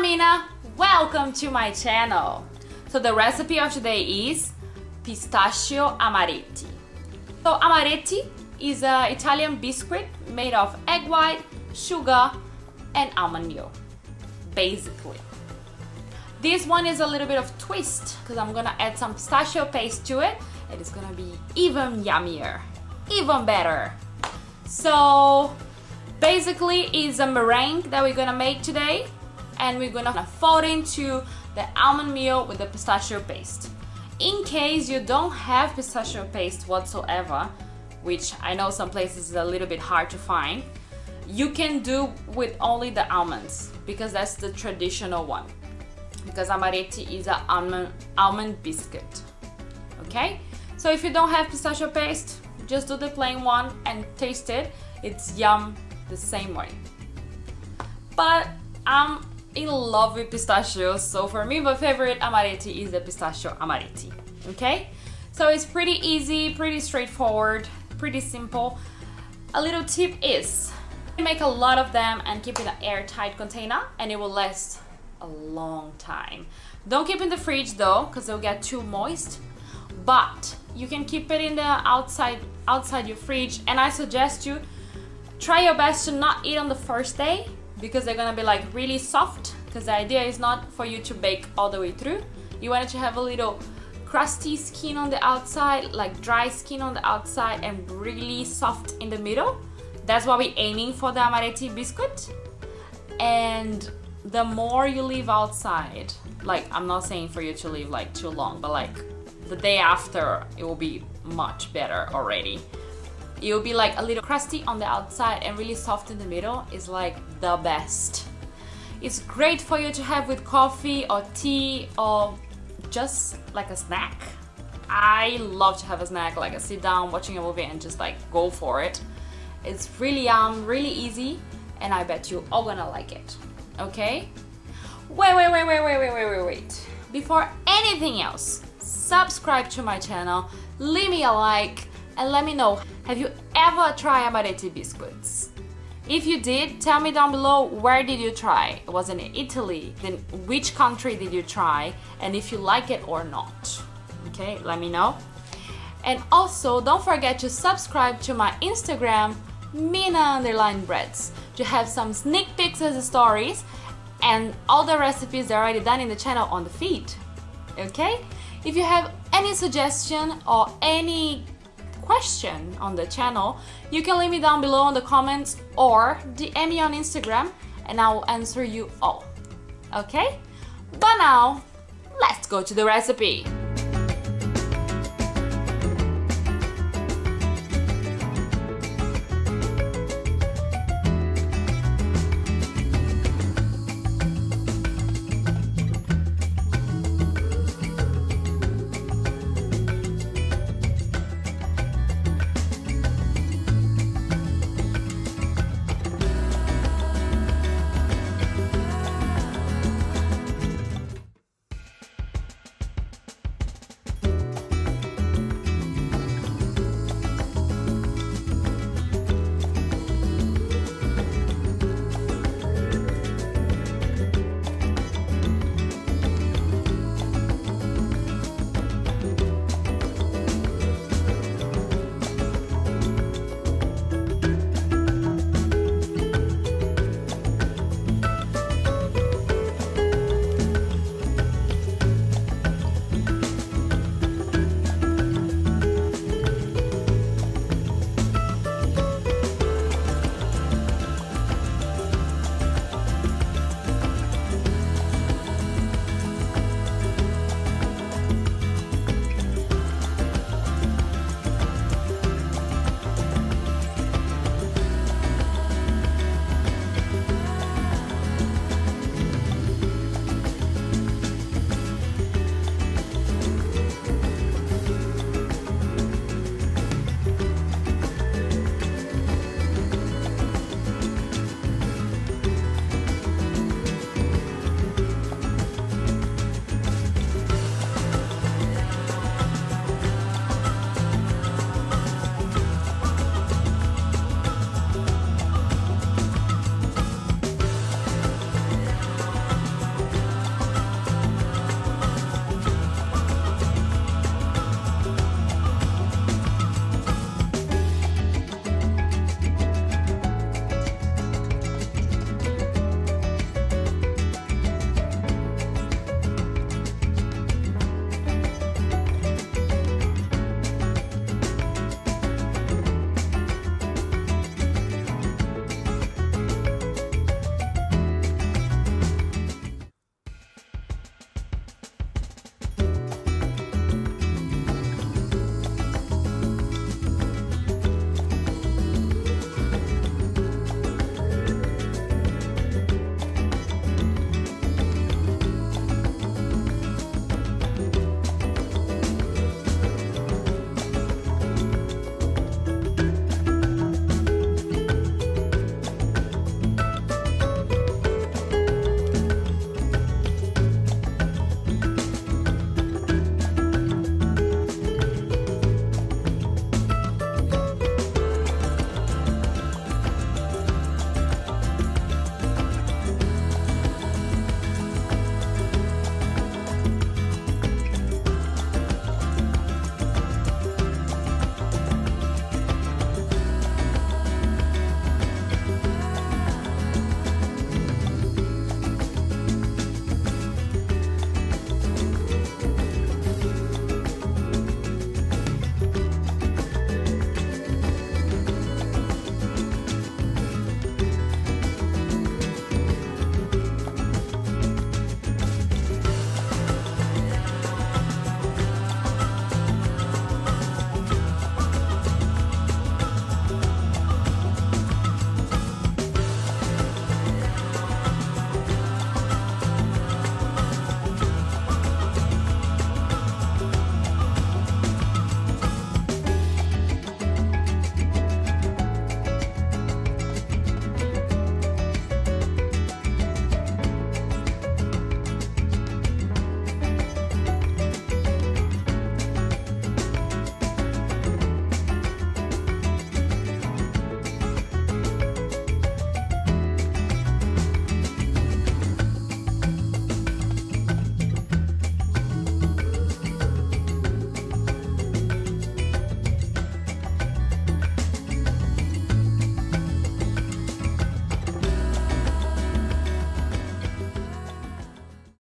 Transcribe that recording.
Mina, welcome to my channel. So the recipe of today is pistachio amaretti. So amaretti is an Italian biscuit made of egg white, sugar, and almond milk, basically. This one is a little bit of twist because I'm gonna add some pistachio paste to it and it's gonna be even yummier, even better. So basically it's a meringue that we're gonna make today and we're gonna fold into the almond meal with the pistachio paste. In case you don't have pistachio paste whatsoever, which I know some places is a little bit hard to find, you can do with only the almonds because that's the traditional one because amaretti is an almond, almond biscuit. Okay? So if you don't have pistachio paste, just do the plain one and taste it. It's yum the same way. But I'm in love with pistachios, so for me my favorite amaretti is the pistachio amaretti. Okay? So it's pretty easy, pretty straightforward, pretty simple. A little tip is make a lot of them and keep in an airtight container and it will last a long time. Don't keep in the fridge though, because it'll get too moist. But you can keep it in the outside outside your fridge, and I suggest you try your best to not eat on the first day because they're gonna be like really soft. Because the idea is not for you to bake all the way through. You want it to have a little crusty skin on the outside, like dry skin on the outside, and really soft in the middle. That's what we're aiming for the amaretti biscuit. And the more you leave outside, like I'm not saying for you to leave like too long, but like the day after it will be much better already. It will be like a little crusty on the outside and really soft in the middle is like the best. It's great for you to have with coffee or tea or just like a snack. I love to have a snack, like a sit down watching a movie and just like go for it. It's really yum, really easy, and I bet you all gonna like it okay? Wait, wait, wait, wait, wait, wait, wait, wait, wait. Before anything else, subscribe to my channel, leave me a like, and let me know, have you ever tried amaretti biscuits? If you did, tell me down below where did you try? Was it in Italy? Then which country did you try? And if you like it or not. Okay, let me know. And also, don't forget to subscribe to my Instagram, Mina underline breads to have some sneak peeks as stories and all the recipes are already done in the channel on the feed. Okay? If you have any suggestion or any question on the channel, you can leave me down below in the comments or DM me on Instagram and I will answer you all. Okay? But now, let's go to the recipe.